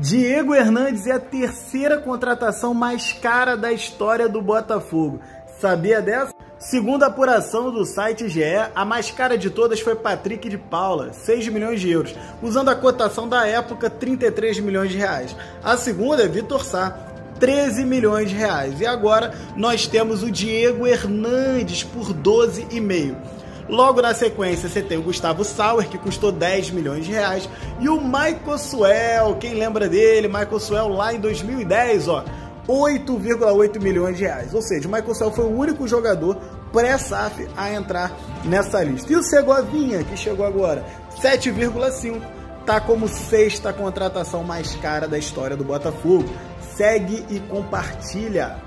Diego Hernandes é a terceira contratação mais cara da história do Botafogo. Sabia dessa? Segundo a apuração do site GE, a mais cara de todas foi Patrick de Paula, 6 milhões de euros, usando a cotação da época, 33 milhões de reais. A segunda é Vitor Sá, 13 milhões de reais. E agora nós temos o Diego Hernandes por 12,5. Logo na sequência, você tem o Gustavo Sauer, que custou 10 milhões de reais, e o Michael Suel, quem lembra dele? Michael Suel lá em 2010, ó, 8,8 milhões de reais. Ou seja, o Michael Suel foi o único jogador pré-SAF a entrar nessa lista. E o Segovinha, que chegou agora, 7,5, tá como sexta contratação mais cara da história do Botafogo. Segue e compartilha.